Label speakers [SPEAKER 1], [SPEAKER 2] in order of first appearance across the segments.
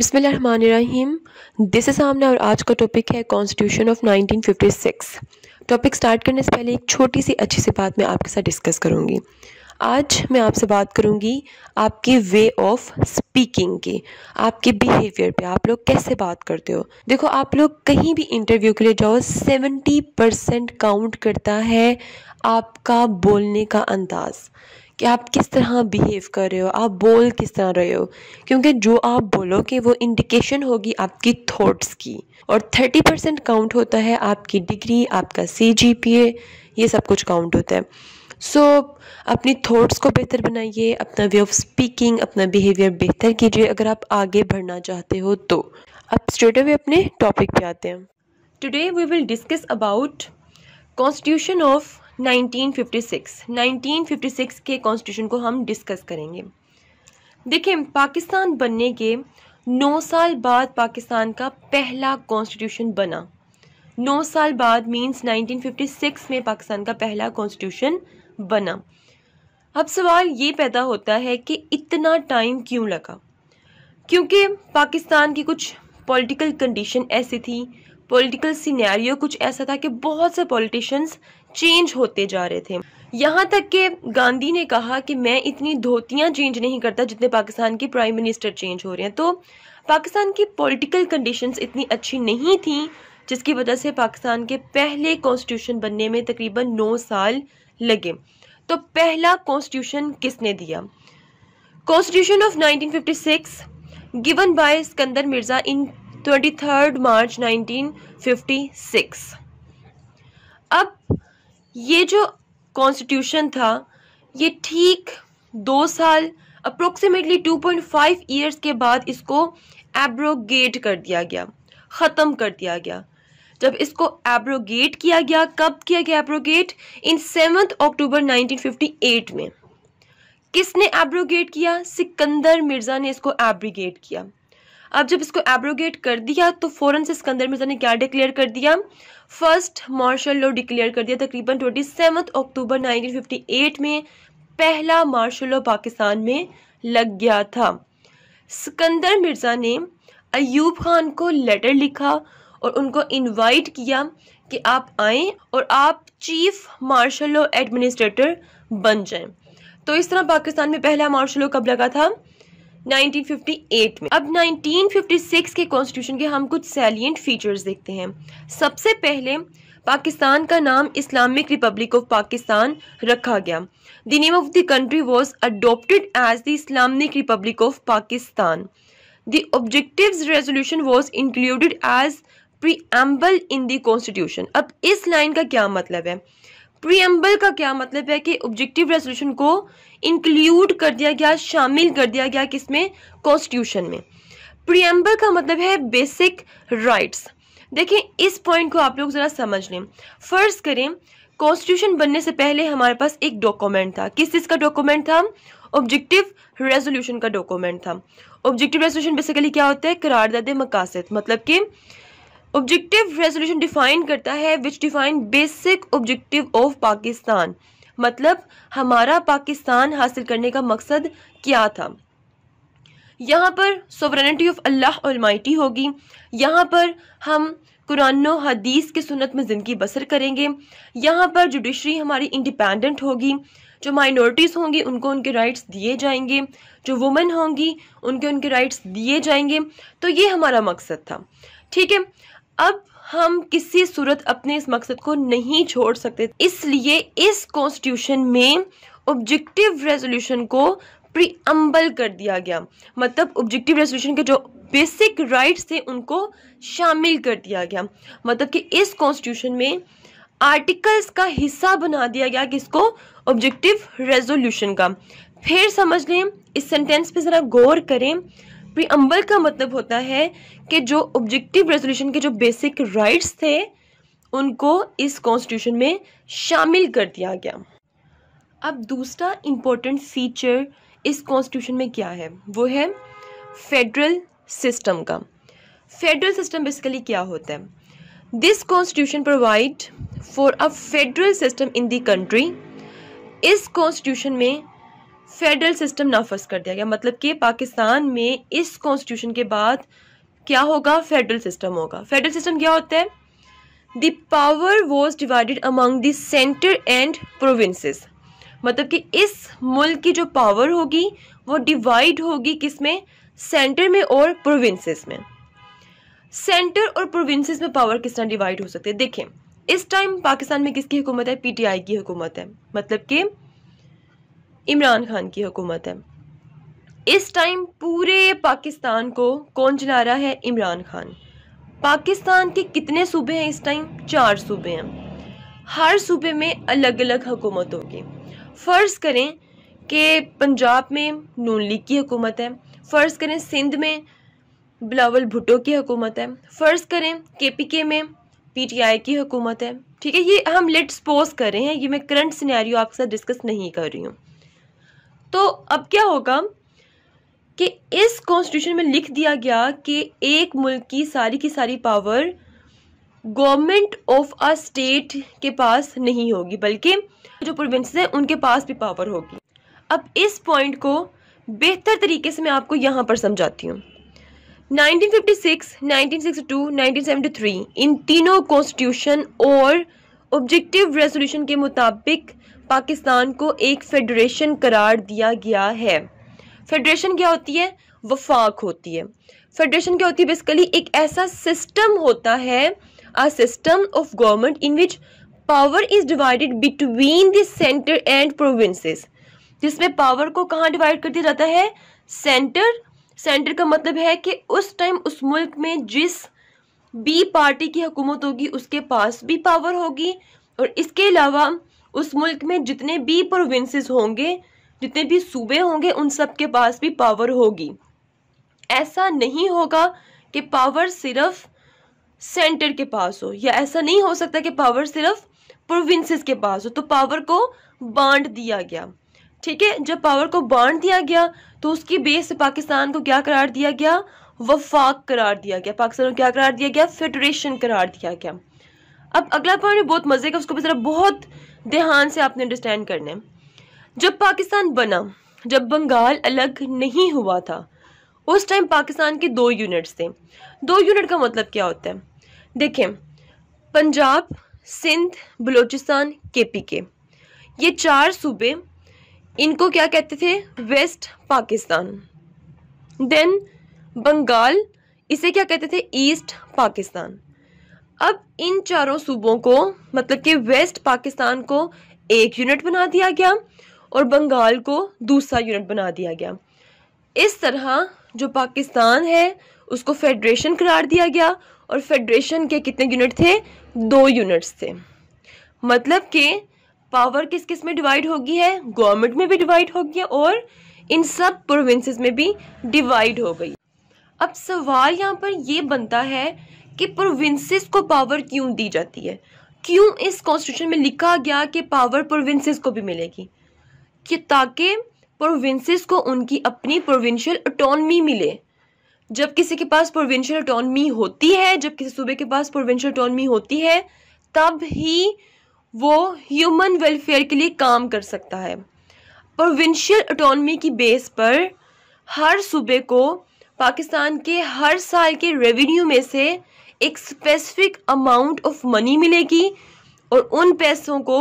[SPEAKER 1] बिसमीम this is सामने और आज का टॉपिक है कॉन्स्टिट्यूशन ऑफ़ 1956 टॉपिक स्टार्ट करने से पहले एक छोटी सी अच्छी सी बात मैं आपके साथ डिस्कस करूँगी। आज मैं आपसे बात करूँगी आपके वे ऑफ़ स्पीकिंग की, आपके बिहेवियर पे। आप लोग कैसे बात करते हो? देखो, आप लोग कहीं भी इंटरव्यू के लिए जाओ सेवेंटी परसेंट काउंट करता है आपका बोलने का अंदाज़। कि आप किस तरह बिहेव कर रहे हो आप बोल किस तरह रहे हो। क्योंकि जो आप बोलोगे वो इंडिकेशन होगी आपकी थॉट्स की। और थर्टी परसेंट काउंट होता है आपकी डिग्री आपका सी जी पी ए ये सब कुछ काउंट होता है। सो so, अपनी थॉट्स को बेहतर बनाइए अपना वे ऑफ़ स्पीकिंग अपना बिहेवियर बेहतर कीजिए अगर आप आगे बढ़ना चाहते हो तो। अब स्ट्रेट अवे अपने टॉपिक पे आते हैं। Today we will discuss about constitution of 1956 1956 के कॉन्स्टिट्यूशन को हम डिस्कस करेंगे। देखें पाकिस्तान बनने के नौ साल बाद पाकिस्तान का पहला कॉन्स्टिट्यूशन बना। नौ साल बाद मींस 1956 में पाकिस्तान का पहला कॉन्स्टिट्यूशन बना। अब सवाल ये पैदा होता है कि इतना टाइम क्यों लगा? क्योंकि पाकिस्तान की कुछ पॉलिटिकल कंडीशन ऐसी थी पॉलिटिकल सिनेरियो कुछ ऐसा था कि बहुत से पॉलिटिशियंस चेंज होते जा रहे थे। यहाँ तक कि गांधी ने कहा कि मैं इतनी धोतियाँ चेंज नहीं करता जितने पाकिस्तान के प्राइम मिनिस्टर चेंज हो रहे हैं। तो पाकिस्तान की पॉलिटिकल कंडीशंस इतनी अच्छी नहीं थी, जिसकी वजह से पाकिस्तान के पहले कॉन्स्टिट्यूशन बनने में तकरीबन नौ साल लगे। तो पहला कॉन्स्टिट्यूशन किसने दिया? Constitution of 1956 given by Sikandar Mirza in twenty third March 1956 अब ये जो कॉन्स्टिट्यूशन था, ये ठीक दो साल अप्रोक्सीमेटली 2.5 ईयर्स के बाद इसको एब्रोगेट कर दिया गया, ख़त्म कर दिया गया। जब इसको एब्रोगेट किया गया, कब किया गया एब्रोगेट इन सेवन्थ अक्टूबर 1958 में। किसने एब्रोगेट किया? सिकंदर मिर्ज़ा ने इसको एब्रीगेट किया। अब जब इसको एब्रोगेट कर दिया तो फ़ौरन से सिकंदर मिर्ज़ा ने क्या डिक्लेयर कर दिया? फ़र्स्ट मार्शल लॉ डिक्लेयर कर दिया। तकरीबन ट्वेंटी सेवन अक्टूबर 1958 में पहला मार्शल लॉ पाकिस्तान में लग गया था। सिकंदर मिर्ज़ा ने अयूब खान को लेटर लिखा और उनको इनवाइट किया कि आप आएँ और आप चीफ मार्शल लॉ एडमिनिस्ट्रेटर बन जाएँ। तो इस तरह पाकिस्तान में पहला मार्शल लॉ कब लगा था? 1958 में। अब 1956 के कॉन्स्टिट्यूशन के हम कुछ सैलियंट फीचर्स देखते हैं। सबसे पहले, पाकिस्तान का नाम इस्लामिक रिपब्लिक ऑफ़ पाकिस्तान रखा गया। The name of the country was adopted as the Islamic Republic of Pakistan the objectives resolution was included as preamble in the constitution अब इस लाइन का क्या मतलब है? प्रीएम्बल का क्या मतलब है कि ऑब्जेक्टिव रेजोल्यूशन को इंक्लूड कर दिया गया, शामिल कर दिया गया किसमें? कॉन्स्टिट्यूशन में। प्रियम्बल का मतलब है बेसिक राइट्स देखिए, इस पॉइंट को आप लोग ज़रा समझ लें। फ़र्ज़ करें कॉन्स्टिट्यूशन बनने से पहले हमारे पास एक डॉक्यूमेंट था। किस चीज़ का डॉक्यूमेंट था? ऑब्जेक्टिव रेजोल्यूशन का डॉक्यूमेंट था। ऑब्जेक्टिव रेजोल्यूशन बेसिकली क्या होता है? करारदाद मकासद। मतलब कि ऑब्जेक्टिव रेजोल्यूशन डिफाइन करता है which define basic objective of Pakistan. मतलब हमारा पाकिस्तान हासिल करने का मकसद क्या था? यहाँ पर सोवरेनिटी ऑफ़ अल्लाह अलमाइटी होगी। यहाँ पर हम कुरान हदीस के सुनत में ज़िंदगी बसर करेंगे। यहाँ पर जुडिशरी हमारी इंडिपेंडेंट होगी। जो माइनॉरिटीज़ होंगी, उनको उनके राइट्स दिए जाएँगे। जो वुमेन होंगी, उनके उनके राइट्स दिए जाएँगे। तो ये हमारा मकसद था। ठीक है? अब हम किसी सूरत अपने इस मकसद को नहीं छोड़ सकते। इसलिए इस कॉन्स्टिट्यूशन में ऑब्जेक्टिव रेजोल्यूशन को प्रीअम्बल कर दिया गया। मतलब ऑब्जेक्टिव रेजोल्यूशन के जो बेसिक राइट्स थे, उनको शामिल कर दिया गया। मतलब कि इस कॉन्स्टिट्यूशन में आर्टिकल्स का हिस्सा बना दिया गया किसको? ऑब्जेक्टिव रेजोल्यूशन का। फिर समझ लें, इस सेंटेंस पे ज़रा गौर करें। प्रीअम्बल का मतलब होता है कि जो ऑब्जेक्टिव रेजोल्यूशन के जो बेसिक राइट्स थे, उनको इस कॉन्स्टिट्यूशन में शामिल कर दिया गया। अब दूसरा इम्पोर्टेंट फीचर इस कॉन्स्टिट्यूशन में क्या है? वो है फेडरल सिस्टम का। फेडरल सिस्टम बेसिकली क्या होता है? This constitution provide for a federal system in the country इस कॉन्स्टिट्यूशन में फेडरल सिस्टम नाफज कर दिया गया। मतलब कि पाकिस्तान में इस कॉन्स्टिट्यूशन के बाद क्या होगा? फेडरल सिस्टम होगा। फेडरल सिस्टम क्या होता है? The power was divided among the centre and provinces मतलब कि इस मुल्क की जो पावर होगी, वो डिवाइड होगी किसमें सेंटर में और प्रोविंसेस में। सेंटर और प्रोविंसेस में पावर किस तरह डिवाइड हो सकते हैं? देखें, इस टाइम पाकिस्तान में किसकी हुकूमत है? पीटीआई की हुकूमत है। मतलब कि इमरान खान की हुकूमत है। इस टाइम पूरे पाकिस्तान को कौन चला रहा है इमरान खान? पाकिस्तान के कितने सूबे हैं इस टाइम चार सूबे हैं। हर सूबे में अलग अलग हुकूमत होगी फ़र्ज़ करें कि पंजाब में नून लीग की हुकूमत है। फ़र्ज़ करें सिंध में बिलावल भुट्टो की हुकूमत है। फ़र्ज़ करें के पी के में पी टी आई की हुकूमत है। ठीक है, ये हम लेट सपोज़ कर रहे हैं। ये मैं करंट सिनेरियो आपके साथ डिस्कस नहीं कर रही हूँ। तो अब क्या होगा कि इस कॉन्स्टिट्यूशन में लिख दिया गया कि एक मुल्क की सारी की सारी power government of a state के पास नहीं होगी बल्कि जो प्रोविंस हैं उनके पास भी पावर होगी। अब इस पॉइंट को बेहतर तरीके से मैं आपको यहाँ पर समझाती हूँ। 1956, 1962, 1973 इन तीनों कॉन्स्टिट्यूशन और ऑब्जेक्टिव रेजोल्यूशन के मुताबिक पाकिस्तान को एक फेडरेशन करार दिया गया है। फेडरेशन क्या होती है? वफाक होती है। फेडरेशन क्या होती है? बेसिकली एक ऐसा सिस्टम होता है a system of government in which power is divided between the centre and provinces जिसमें पावर को कहाँ डिवाइड कर दिया जाता है? सेंटर सेंटर का मतलब है कि उस टाइम उस मुल्क में जिस बी पार्टी की हुकूमत होगी, उसके पास भी पावर होगी और इसके अलावा उस मुल्क में जितने भी प्रोविंसेस होंगे, जितने भी सूबे होंगे, उन सब के पास भी पावर होगी। ऐसा नहीं होगा कि पावर सिर्फ़ सेंटर के पास हो, या ऐसा नहीं हो सकता कि पावर सिर्फ़ प्रोविंसेस के पास हो। तो पावर को बांट दिया गया। ठीक है? जब पावर को बांट दिया गया तो उसकी बेस से पाकिस्तान को क्या करार दिया गया? वफाक करार दिया गया। पाकिस्तान को क्या करार दिया गया? फेडरेशन करार दिया गया। अब अगला पॉइंट बहुत मज़े का, उसको भी जरा बहुत ध्यान से आपने अंडरस्टैंड करना। है जब पाकिस्तान बना, जब बंगाल अलग नहीं हुआ था, उस टाइम पाकिस्तान के दो यूनिट्स थे। दो यूनिट का मतलब क्या होता है? देखें, पंजाब, सिंध, बलूचिस्तान के पी के ये चार सूबे, इनको क्या कहते थे? वेस्ट पाकिस्तान देन बंगाल, इसे क्या कहते थे? ईस्ट पाकिस्तान अब इन चारों सूबों को मतलब कि वेस्ट पाकिस्तान को एक यूनिट बना दिया गया और बंगाल को दूसरा यूनिट बना दिया गया। इस तरह जो पाकिस्तान है, उसको फेडरेशन करार दिया गया और फेडरेशन के कितने यूनिट थे? दो यूनिट्स थे। मतलब कि पावर किस किसमें डिवाइड होगी है? गवर्नमेंट में भी डिवाइड हो गया और इन सब प्रोविंसेस में भी डिवाइड हो गई। अब सवाल यहाँ पर ये बनता है कि प्रोविंसेस को पावर क्यों दी जाती है? क्यों इस कॉन्स्टिट्यूशन में लिखा गया कि पावर प्रोविंसेस को भी मिलेगी? कि ताकि प्रोविंसेस को उनकी अपनी प्रोविंशियल अटोनमी मिले। जब किसी के पास प्रोविंशियल अटोनमी होती है, जब किसी सूबे के पास प्रोविंशियल अटोनमी होती है, तब ही वो ह्यूमन वेलफेयर के लिए काम कर सकता है। प्रोविंशियल अटोनमी की बेस पर हर सूबे को, पाकिस्तान के हर साल के रेवेन्यू में से एक स्पेसिफिक अमाउंट ऑफ़ मनी मिलेगी और उन पैसों को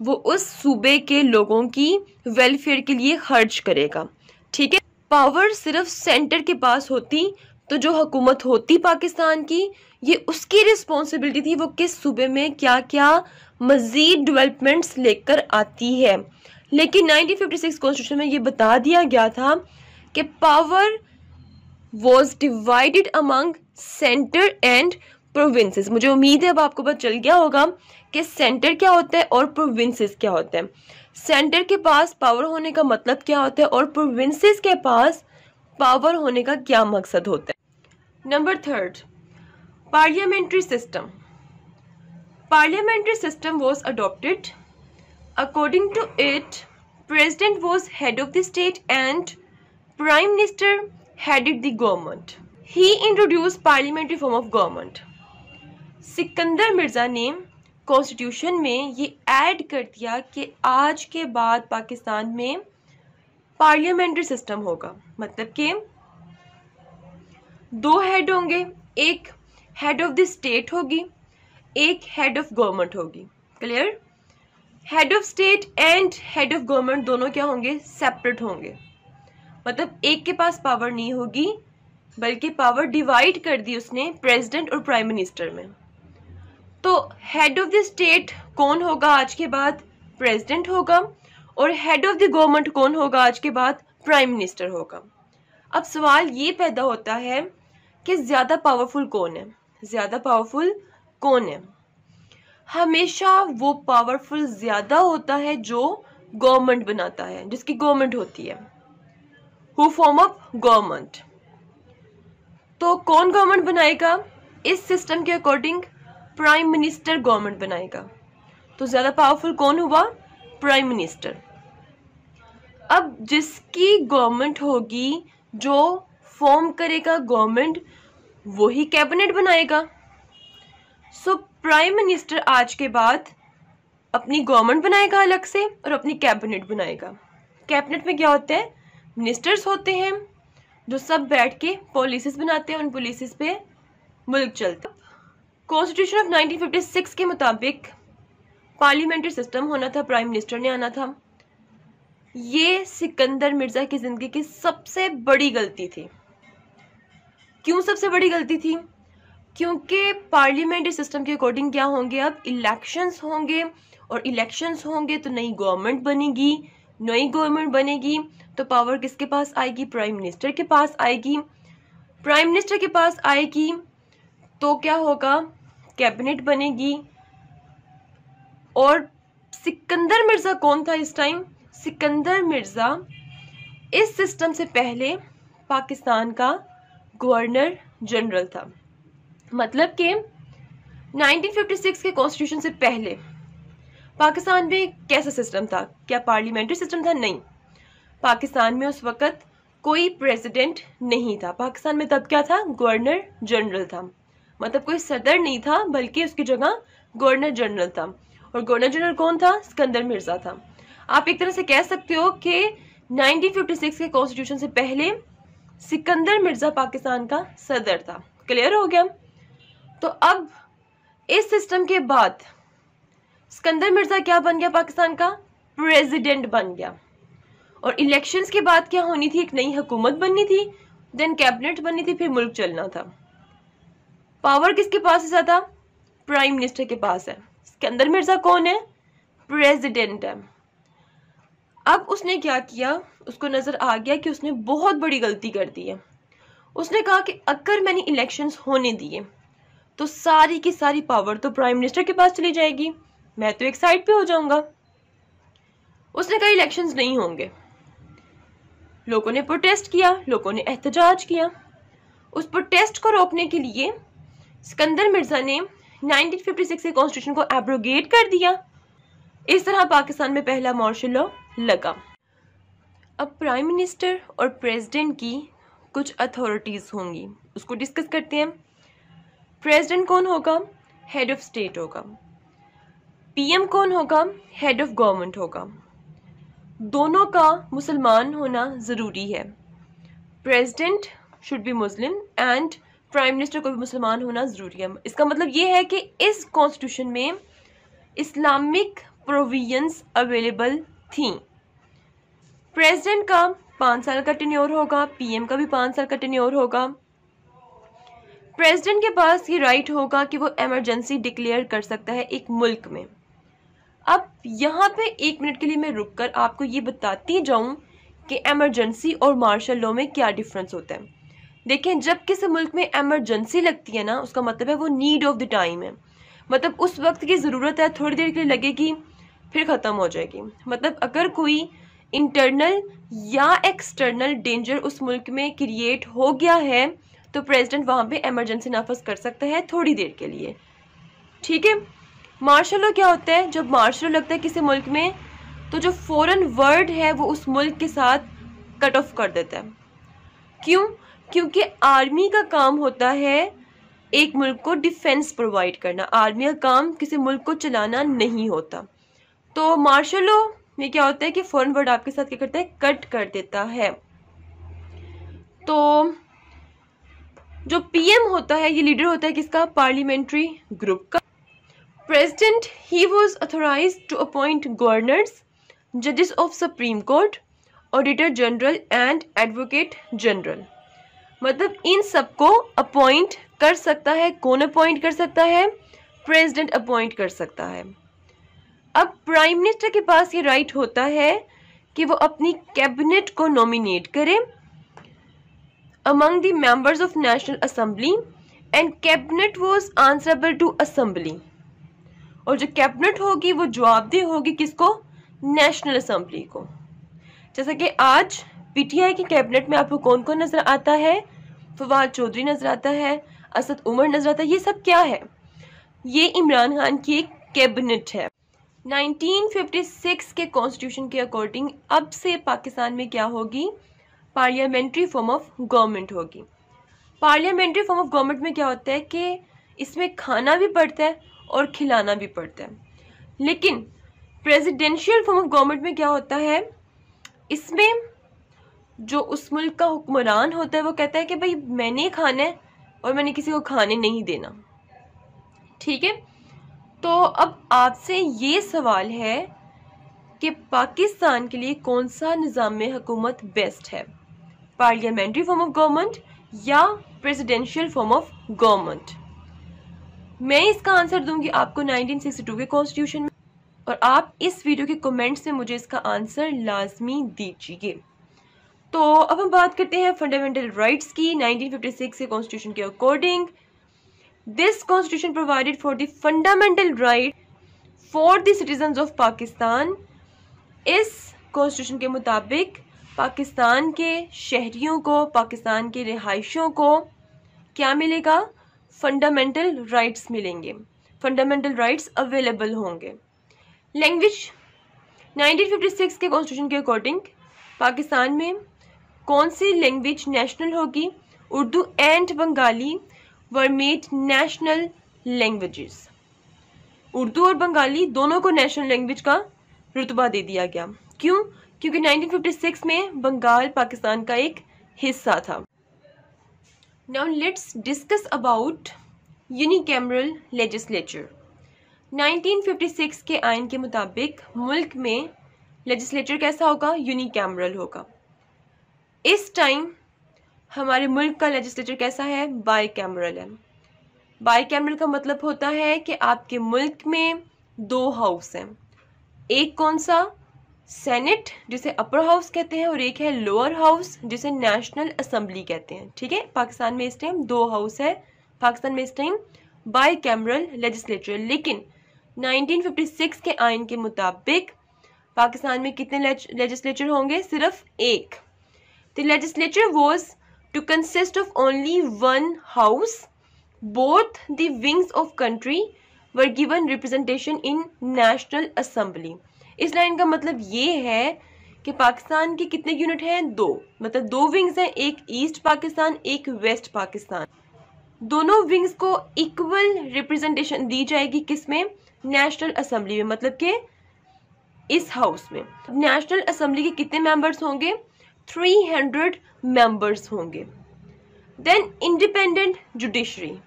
[SPEAKER 1] वो उस सूबे के लोगों की वेलफेयर के लिए खर्च करेगा। ठीक है? पावर सिर्फ़ सेंटर के पास होती तो जो हुकूमत होती पाकिस्तान की, ये उसकी रिस्पॉन्सिबिलिटी थी वो किस सूबे में क्या क्या मज़ीद डेवलपमेंट्स लेकर आती है। लेकिन 1956 कॉन्स्टिट्यूशन में ये बता दिया गया था कि power was divided among centre and provinces मुझे उम्मीद है अब आपको पता चल गया होगा कि सेंटर क्या होता है और प्रोविंसेस क्या होता है। सेंटर के पास पावर होने का मतलब क्या होता है और प्रोविंसेस के पास पावर होने का क्या मकसद होता है। Number third parliamentary system parliamentary system was adopted according to it president was head of the state and prime minister headed द government. He introduced parliamentary form of government. Sikandar Mirza ने constitution में ये add कर दिया कि आज के बाद पाकिस्तान में पार्लियामेंट्री सिस्टम होगा। मतलब कि दो हेड होंगे। एक हेड ऑफ़ द स्टेट होगी। एक हेड ऑफ़ गवर्नमेंट होगी। Clear head of state and head of government दोनों क्या होंगे? सेपरेट होंगे। मतलब एक के पास पावर नहीं होगी बल्कि पावर डिवाइड कर दी उसने प्रेसिडेंट और प्राइम मिनिस्टर में। तो हेड ऑफ़ द स्टेट कौन होगा आज के बाद? प्रेसिडेंट होगा। और हेड ऑफ़ द गवर्नमेंट कौन होगा आज के बाद? प्राइम मिनिस्टर होगा। अब सवाल ये पैदा होता है कि ज़्यादा पावरफुल कौन है? ज़्यादा पावरफुल कौन है? हमेशा वो पावरफुल ज़्यादा होता है जो गवर्नमेंट बनाता है, जिसकी गवर्नमेंट होती है। हु फॉर्म अप गवर्नमेंट तो कौन गवर्नमेंट बनाएगा? इस सिस्टम के अकॉर्डिंग प्राइम मिनिस्टर गवर्नमेंट बनाएगा। तो ज़्यादा पावरफुल कौन हुआ? प्राइम मिनिस्टर अब जिसकी गवर्नमेंट होगी, जो फॉर्म करेगा गवर्नमेंट वही कैबिनेट बनाएगा। सो प्राइम मिनिस्टर आज के बाद अपनी गवर्नमेंट बनाएगा अलग से और अपनी कैबिनेट बनाएगा। कैबिनेट में क्या होता है? मिनिस्टर्स होते हैं। जो सब बैठ के पॉलिसीज़ बनाते हैं, उन पॉलिसीज़ पे मुल्क चलता कॉन्स्टिट्यूशन ऑफ़ 1956 के मुताबिक पार्लियामेंट्री सिस्टम होना था प्राइम मिनिस्टर ने आना था। ये सिकंदर मिर्ज़ा की ज़िंदगी की सबसे बड़ी गलती थी। क्यों सबसे बड़ी गलती थी? क्योंकि पार्लियामेंट्री सिस्टम के अकॉर्डिंग क्या होंगे? अब इलेक्शंस होंगे, और इलेक्शंस होंगे तो नई गवर्नमेंट बनेगी। नई गवर्नमेंट बनेगी तो पावर किसके पास आएगी? प्राइम मिनिस्टर के पास आएगी। प्राइम मिनिस्टर के पास आएगी तो क्या होगा? कैबिनेट बनेगी। और सिकंदर मिर्ज़ा कौन था इस टाइम सिकंदर मिर्ज़ा इस सिस्टम से पहले पाकिस्तान का गवर्नर जनरल था। मतलब कि 1956 के कॉन्स्टिट्यूशन से पहले पाकिस्तान में कैसा सिस्टम था? क्या पार्लियामेंट्री सिस्टम था? नहीं। पाकिस्तान में उस वक़्त कोई प्रेसिडेंट नहीं था। पाकिस्तान में तब क्या था? गवर्नर जनरल था। मतलब कोई सदर नहीं था, बल्कि उसकी जगह गवर्नर जनरल था। और गवर्नर जनरल कौन था? सिकंदर मिर्ज़ा था। आप एक तरह से कह सकते हो कि 1956 के कॉन्स्टिट्यूशन से पहले सिकंदर मिर्ज़ा पाकिस्तान का सदर था। क्लियर हो गया? तो अब इस सिस्टम के बाद सिकंदर मिर्ज़ा क्या बन गया पाकिस्तान का? प्रेसिडेंट बन गया। और इलेक्शंस के बाद क्या होनी थी? एक नई हुकूमत बननी थी देन कैबिनेट बननी थी, फिर मुल्क चलना था। पावर किसके पास है ज़्यादा? प्राइम मिनिस्टर के पास है। सिकंदर मिर्ज़ा कौन है? प्रेसिडेंट है। अब उसने क्या किया? उसको नज़र आ गया कि उसने बहुत बड़ी गलती कर दी है। उसने कहा कि अगर मैंने इलेक्शंस होने दिए तो सारी की सारी पावर तो प्राइम मिनिस्टर के पास चली जाएगी। मैं तो एक साइड पे हो जाऊँगा। उसने कहा इलेक्शंस नहीं होंगे। लोगों ने प्रोटेस्ट किया, लोगों ने एहतजाज किया। उस प्रोटेस्ट को रोकने के लिए सिकंदर मिर्ज़ा ने 1956 के कॉन्स्टिट्यूशन को एब्रोगेट कर दिया। इस तरह पाकिस्तान में पहला मार्शल लॉ लगा। अब प्राइम मिनिस्टर और प्रेसिडेंट की कुछ अथॉरिटीज़ होंगी। उसको डिस्कस करते हैं। प्रेसिडेंट कौन होगा? हेड ऑफ़ स्टेट होगा। पीएम कौन होगा? हेड ऑफ़ गवर्नमेंट होगा। दोनों का मुसलमान होना ज़रूरी है। President should be Muslim and prime minister को भी मुसलमान होना ज़रूरी है। इसका मतलब ये है कि इस कॉन्स्टिट्यूशन में इस्लामिक प्रोविजंस अवेलेबल थी। प्रेसिडेंट का पाँच साल का टेन्योर होगा पीएम का भी पाँच साल का टेन्योर होगा। प्रेसिडेंट के पास ये राइट होगा कि वो एमरजेंसी डिक्लेयर कर सकता है एक मुल्क में। अब यहाँ पे एक मिनट के लिए मैं रुककर आपको ये बताती जाऊँ कि एमरजेंसी और मार्शल लॉ में क्या डिफरेंस होता है। देखें, जब किसी मुल्क में एमरजेंसी लगती है ना, उसका मतलब है वो नीड ऑफ़ द टाइम है। मतलब उस वक्त की ज़रूरत है, थोड़ी देर के लिए लगेगी, फिर ख़त्म हो जाएगी। मतलब अगर कोई इंटरनल या एक्सटर्नल डेंजर उस मुल्क में क्रिएट हो गया है तो प्रेसिडेंट वहाँ पे एमरजेंसी नाफज कर सकता है थोड़ी देर के लिए। ठीक है? मार्शल लॉ क्या होता है? जब मार्शल लॉ लगता है किसी मुल्क में तो जो फॉरेन वर्ड है वो उस मुल्क के साथ कट ऑफ़ कर देता है। क्यों? क्योंकि आर्मी का काम होता है एक मुल्क को डिफेंस प्रोवाइड करना। आर्मी का काम किसी मुल्क को चलाना नहीं होता। तो मार्शल लॉ में क्या होता है कि फॉरन वर्ड आपके साथ क्या करता है? कट कर देता है। तो जो पीएम होता है, ये लीडर होता है किसका? पार्लियामेंट्री ग्रुप का। President he was authorise to appoint governors जजेस of supreme court auditor general and advocate general मतलब इन सबको अपॉइंट कर सकता है, कौन अपॉइंट कर सकता है? प्रेसिडेंट अपॉइंट कर सकता है। अब प्राइम मिनिस्टर के पास ये राइट होता है कि वो अपनी कैबिनेट को नॉमिनेट करे among the members of national assembly and cabinet was answerable to assembly और जो कैबिनेट होगी, वो जवाबदेह होगी किसको? नेशनल असेंबली को। जैसा कि आज पीटीआई की कैबिनेट में आपको कौन कौन नज़र आता है? फवाद चौधरी नज़र आता है, असद उमर नज़र आता है, ये सब क्या है? ये इमरान खान की एक कैबिनेट है। 1956 के कॉन्स्टिट्यूशन के अकॉर्डिंग अब से पाकिस्तान में क्या होगी? पार्लियामेंट्री फॉर्म ऑफ़ गवर्नमेंट होगी। पार्लियामेंट्री फॉर्म ऑफ़ गवर्नमेंट में क्या होता है कि इसमें खाना भी पड़ता है और खिलाना भी पड़ता है। लेकिन प्रेसिडेंशियल फॉर्म ऑफ़ गवर्नमेंट में क्या होता है? इसमें जो उस मुल्क का हुक्मरान होता है, वो कहता है कि भाई, मैंने खाना है और मैंने किसी को खाने नहीं देना। ठीक है? तो अब आपसे ये सवाल है कि पाकिस्तान के लिए कौन सा निज़ाम हुकूमत बेस्ट है? पार्लियामेंट्री फॉर्म ऑफ़ गवर्नमेंट या प्रेसिडेंशियल फॉर्म ऑफ़ गवर्नमेंट मैं इसका आंसर दूँगी आपको 1962 के कॉन्स्टिट्यूशन में। और आप इस वीडियो के कमेंट्स में मुझे इसका आंसर लाजमी दीजिए। तो अब हम बात करते हैं फंडामेंटल राइट्स की 1956 के कॉन्स्टिट्यूशन के according this constitution provided for the fundamental right for the citizen of Pakistan इस कॉन्स्टिट्यूशन के मुताबिक पाकिस्तान के शहरियों को, पाकिस्तान के रिहाइशों को क्या मिलेगा? फंडामेंटल राइट्स मिलेंगे। फंडामेंटल राइट्स अवेलेबल होंगे। लैंग्वेज 1956 के कॉन्स्टिट्यूशन के अकॉर्डिंग पाकिस्तान में कौन सी लैंग्वेज नेशनल होगी? Urdu and Bengali were made national languages Urdu और बंगाली दोनों को नेशनल लैंग्वेज का रुतबा दे दिया गया। क्यों? क्योंकि 1956 में बंगाल पाकिस्तान का एक हिस्सा था। Now let's discuss about unicameral legislature 1956 के आयन के मुताबिक मुल्क में लेजिस्लेचर कैसा होगा? यूनिकैमरल होगा। इस टाइम हमारे मुल्क का लेजिस्लेचर कैसा है? बाई कैमरल है। बाई कैमरल का मतलब होता है कि आपके मुल्क में दो हाउस हैं। एक कौन सा? सेनेट, जिसे अपर हाउस कहते हैं, और एक है लोअर हाउस जिसे नेशनल असेंबली कहते हैं। ठीक है? पाकिस्तान में इस टाइम दो हाउस है। पाकिस्तान में इस टाइम बाई कैमरल लेजिस्लेचर लेकिन 1956 के आयन के मुताबिक पाकिस्तान में कितने लेजिस्लेचर होंगे? सिर्फ़ एक। The legislature was to consist of only one house both the wings of country were given representation in national assembly इस लाइन का मतलब ये है कि पाकिस्तान के कितने यूनिट हैं? दो। मतलब दो विंग्स हैं, एक ईस्ट पाकिस्तान, एक वेस्ट पाकिस्तान। दोनों विंग्स को इक्वल रिप्रेजेंटेशन दी जाएगी किसमें नेशनल असेंबली में मतलब के इस हाउस में। नेशनल असेंबली के कितने मेंबर्स होंगे? 300 मेंबर्स होंगे। Then independent judiciary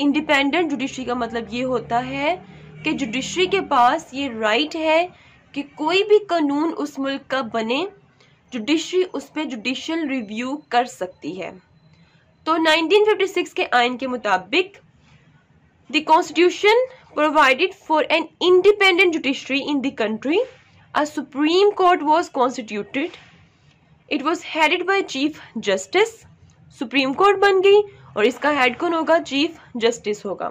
[SPEAKER 1] independent judiciary का मतलब ये होता है कि जुडिशरी के पास ये राइट है कि कोई भी कानून उस मुल्क का बने जुडिशरी उस पर जुडिशल रिव्यू कर सकती है तो 1956 के आयन के मुताबिक the constitution for an independent judiciary in the country. A Supreme Court was constituted. It was headed by Chief Justice. Supreme court बन गई और इसका हेड कौन होगा चीफ जस्टिस होगा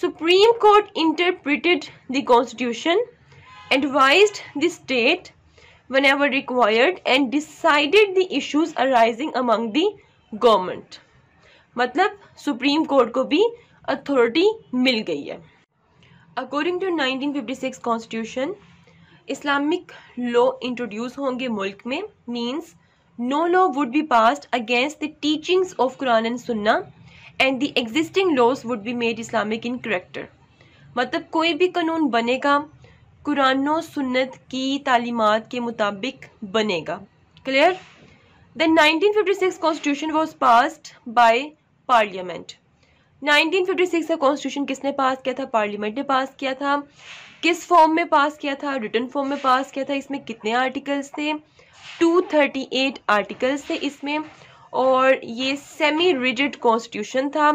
[SPEAKER 1] supreme court interpreted the constitution advised the state whenever required, and decided the issues arising among the government. मतलब supreme court को भी अथॉरिटी मिल गई है। According to 1956 constitution Islamic law introduce होंगे मुल्क में means no law would be passed against the teachings of Quran and Sunnah and the existing laws would be made Islamic in character मतलब कोई भी कानून बनेगा, कुरान सुन्नत की तालीमत के मुताबिक बनेगा। Clear the 1956 constitution was passed by parliament 1956 का कॉन्स्टिट्यूशन किसने पास किया था? पार्लियामेंट ने पास किया था। किस फॉर्म में पास किया था? रिटर्न फॉर्म में पास किया था। इसमें कितने आर्टिकल्स थे? 238 आर्टिकल्स थे इसमें। और ये सेमी रिजिड कॉन्स्टिट्यूशन था।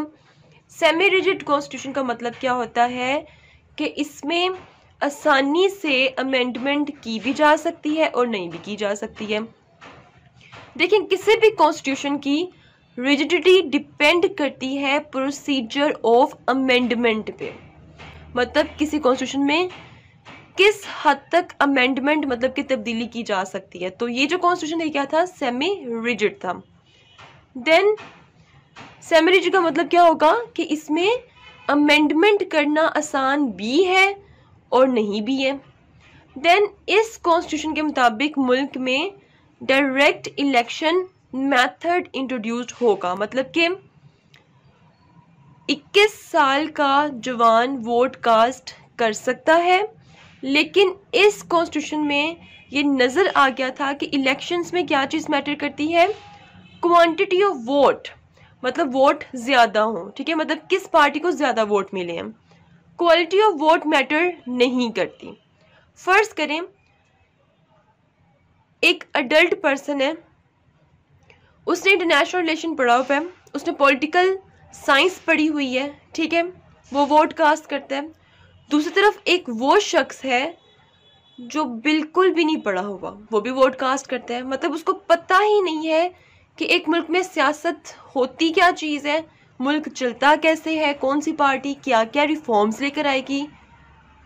[SPEAKER 1] सेमी रिजिड कॉन्स्टिट्यूशन का मतलब क्या होता है कि इसमें आसानी से अमेंडमेंट की भी जा सकती है और नहीं भी की जा सकती है। देखिए, किसी भी कॉन्स्टिट्यूशन की रिजिडिटी डिपेंड करती है प्रोसीजर ऑफ़ अमेंडमेंट पे। मतलब किसी कॉन्स्टिट्यूशन में किस हद तक अमेंडमेंट मतलब कि तब्दीली की जा सकती है। तो ये जो कॉन्स्टिट्यूशन है क्या था? सेमी रिजिड था। देन सेमी रिजिड का मतलब क्या होगा कि इसमें अमेंडमेंट करना आसान भी है और नहीं भी है देन इस कॉन्स्टिट्यूशन के मुताबिक मुल्क में डायरेक्ट इलेक्शन मेथड इंट्रोड्यूस्ड होगा मतलब कि 21 साल का जवान वोट कास्ट कर सकता है, लेकिन इस कॉन्स्टिट्यूशन में ये नज़र आ गया था कि इलेक्शंस में क्या चीज़ मैटर करती है? क्वांटिटी ऑफ़ वोट मतलब वोट ज़्यादा हो, ठीक है? मतलब किस पार्टी को ज़्यादा वोट मिले हैं? क्वालिटी ऑफ़ वोट मैटर नहीं करती। फ़र्ज़ करें, एक अडल्ट पर्सन है। उसने इंटरनेशनल रिलेशन पढ़ा हुआ है। उसने पॉलिटिकल साइंस पढ़ी हुई है, ठीक है? वो वोट कास्ट करता है। दूसरी तरफ़ एक वो शख्स है जो बिल्कुल भी नहीं पढ़ा हुआ। वो भी वोट कास्ट करता है। मतलब उसको पता ही नहीं है कि एक मुल्क में सियासत होती क्या चीज़ है? मुल्क चलता कैसे है? कौन सी पार्टी क्या क्या रिफॉर्म्स लेकर आएगी?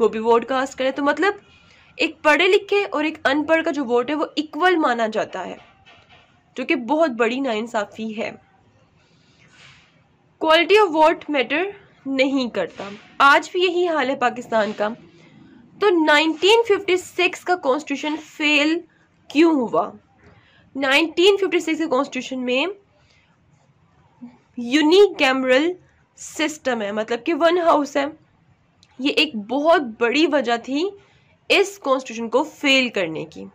[SPEAKER 1] वो भी वोट कास्ट करें। तो मतलब एक पढ़े लिखे और एक अनपढ़ का जो वोट है, वो इक्वल माना जाता है, जो कि बहुत बड़ी नाइंसाफ़ी है। क्वालिटी ऑफ़ वोट मैटर नहीं करता। आज भी यही हाल है पाकिस्तान का। तो 1956 का कॉन्स्टिट्यूशन फेल क्यों हुआ? 1956 के कॉन्स्टिट्यूशन में यूनिक कैमरल सिस्टम है मतलब कि वन हाउस है। ये एक बहुत बड़ी वजह थी इस कॉन्स्टिट्यूशन को फेल करने की।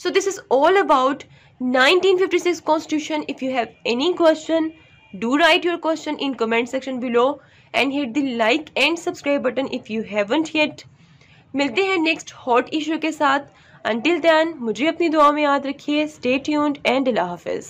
[SPEAKER 1] So this is all about 1956 constitution. If you have any question do write your question in comment section below and hit the like and subscribe button if you haven't yet मिलते हैं next hot issue के साथ। Until then मुझे अपनी दुआ में याद रखिए स्टे ट्यून्ड एंड अल्लाह हाफिज़।